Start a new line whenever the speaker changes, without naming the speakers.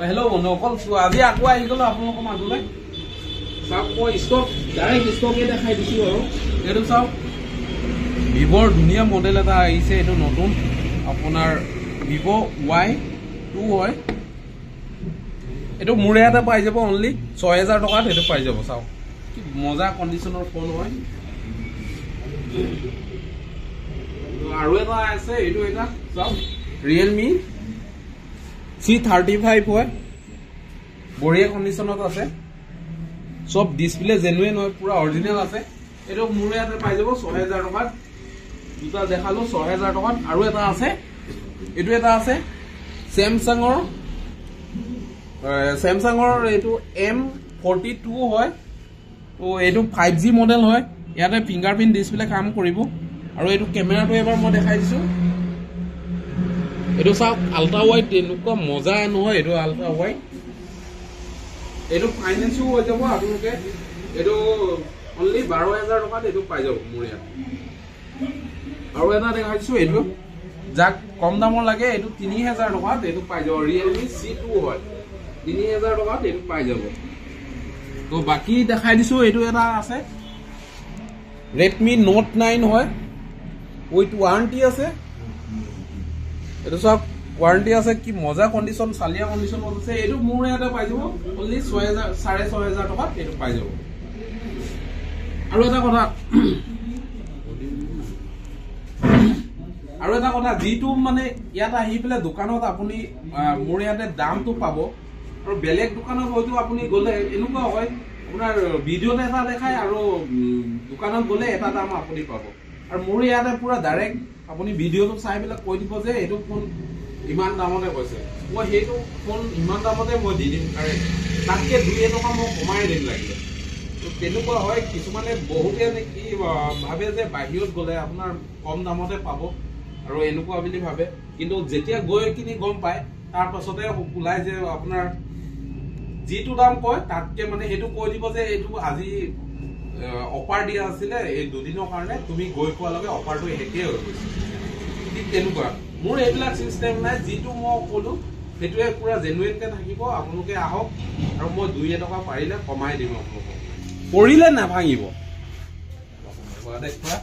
Hello বন্ধুসকল চোৱা আজি আকৌ আহি গ'লো আপোনালোকৰ মাজলৈ চাওক মই ষ্টক ডাইৰেক্ট ষ্টকে দেখাই দিছোঁ আৰু এইটো চাওক ভিভ'ৰ ধুনীয়া মডেল এটা আহিছে এইটো নতুন আপোনাৰ ভিভ' ৱাই টু হয় এইটো মোৰ ইয়াতে পাই যাব অনলি ছয় হেজাৰ টকাত সেইটো পাই যাব চাওক কি মজা কণ্ডিশ্যনৰ ফোন হয় আৰু এটা আছে এইটো এটা চাওক ৰিয়েলমি চি থাৰ্টি ফাইভ হয়। বঢ়িয়া কণ্ডিশ্যনত আছে। চব ডিছপ্লে জেনুৱেন হয় পুৰা অৰিজিনেল আছে। এইটো মোৰ ইয়াতে পাই যাব ছয় হেজাৰ টকাত। দুটা দেখালো ছয় হেজাৰ টকাত। আৰু এটা আছে। এইটো এটা আছে। চেমচাঙৰ চেমচাঙৰ এইটো এম ফৰ্টি টু হয়। ত' এইটো ফাইভ জি মডেল হয়। ইয়াতে ফিংগাৰ প্ৰিণ্ট ডিছপ্লে কাম কৰিব। আৰু এইটো কেমেৰাটো এবাৰ মই দেখাই দিছোঁ। এইটো চাওক আল্ট্ৰা ৱাইড এনেকুৱা মজা নহয় এইটো আল্ট্ৰা ৱাইড এইটো ফাইনেন্সো হৈ যাব আপোনালোকে। এইটো অনলি বাৰ হেজাৰ টকাত এইটো পাই যাব মোৰ ইয়াত। আৰু এটা দেখাইছো এইটো। যাক কম দামৰ লাগে এইটো তিনি হেজাৰ টকাত এইটো পাই যাব। ৰিয়েলমি চি টু হয়। তিনি হেজাৰ টকাত এইটো পাই যাব। ত' বাকী দেখাই দিছো এইটো এটা আছে। ৰেডমি নোট নাইন হয়। উইথ ৱাৰেণ্টি আছে। এইটো চাওক ৱাৰেণ্টি আছে কি মজা কণ্ডিশ্যন চালিয়া কণ্ডিশ্যনত আছে। এইটো মোৰ ইয়াতে পাই যাব অনলি ছয় হেজাৰ চাৰে ছয় হেজাৰ টকাত এইটো পাই যাব। আৰু এটা কথা আৰু এটা কথা যিটো মানে ইয়াত আহি পেলাই দোকানত আপুনি মোৰ ইয়াতে দামটো পাব আৰু বেলেগ দোকানত হয়তো আপুনি গ'লে এনেকুৱা হয় আপোনাৰ ভিডিঅ'ত এটা দেখায় আৰু দোকানত গ'লে এটা দাম আপুনি পাব। আৰু মোৰ ইয়াতে পুৰা ডাইৰেক্ট আপুনি ভিডিঅ'টো চাই পেলাই কৈ দিব যে এইটো ফোন ইমান দামতে কৈছে। মই সেইটো ফোন ইমান দামতে মই দি দিম কাৰেক্ট তাতকে দুই এটকা মই কমাই দিম লাগিলে। তেনেকুৱা হয় কিছুমানে বহুতে নেকি ভাবে যে বাহিৰত গ'লে আপোনাৰ কম দামতে পাব আৰু এনেকুৱা বুলি ভাবে। কিন্তু যেতিয়া গৈ কিনি গম পায় তাৰ পাছতে ওলাই যে আপোনাৰ যিটো দাম কয় তাতকে মানে সেইটো কৈ দিব যে এইটো আজি অফাৰ দিয়া আছিলে এই দুদিনৰ কাৰণে তুমি গৈ পোৱালৈকে অফাৰটো শেষেই হৈ গৈছে। ঠিক তেনেকুৱা। মোৰ এইবিলাক চিষ্টেম নাই যিটো মই ক'লো সেইটোৱে পুৰা জেনুৱেনকে থাকিব আপোনালোকে আহক আৰু মই দুই এটকা পাৰিলে কমাই দিম আপোনালোকক। পৰিলে নাভাঙিব। দেখুৱা